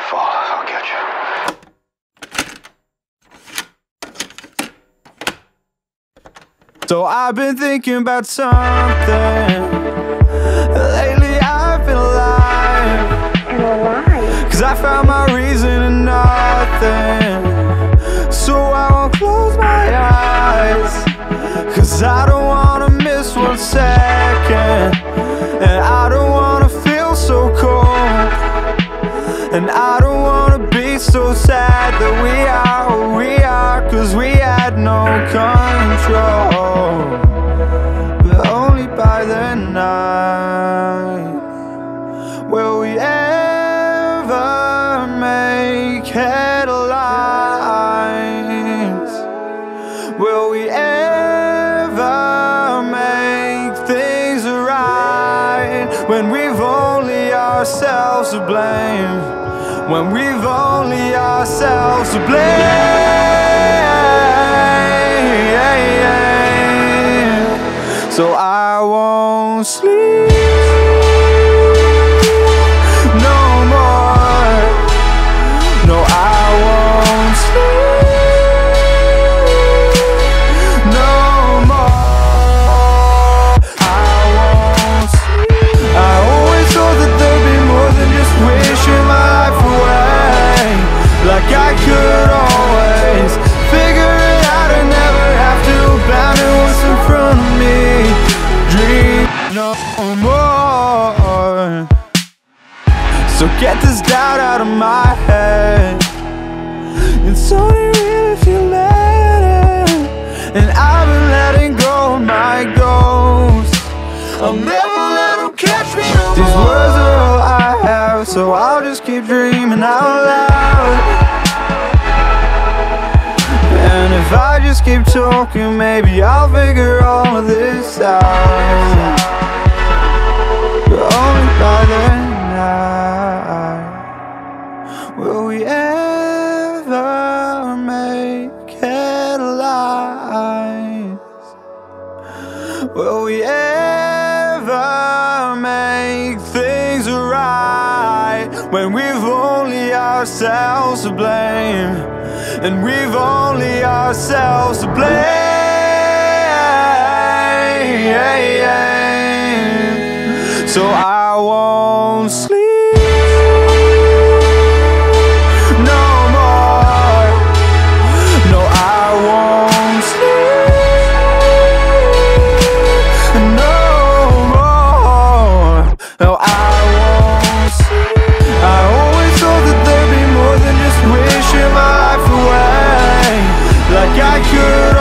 you fall, I'll get you. So I've been thinking about something. Lately I've been alive. Cause I found my reason in nothing. So I won't close my eyes. Cause I don't wanna miss one second. And I And I don't wanna be so sad that we are who we are Cause we had no control But only by the night Will we ever make headlines? Will we ever make things right When we've only ourselves to blame when we've only ourselves to blame. So I won't sleep So get this doubt out of my head. It's only real if you let it. And I've been letting go of my ghost. I'll never let them catch me no These words are all I have, so I'll just keep dreaming out loud. And if I just keep talking, maybe I'll figure all of this out. Will we ever make headlines. Will we ever make things right when we've only ourselves to blame? And we've only ourselves to blame. So I won't sleep I could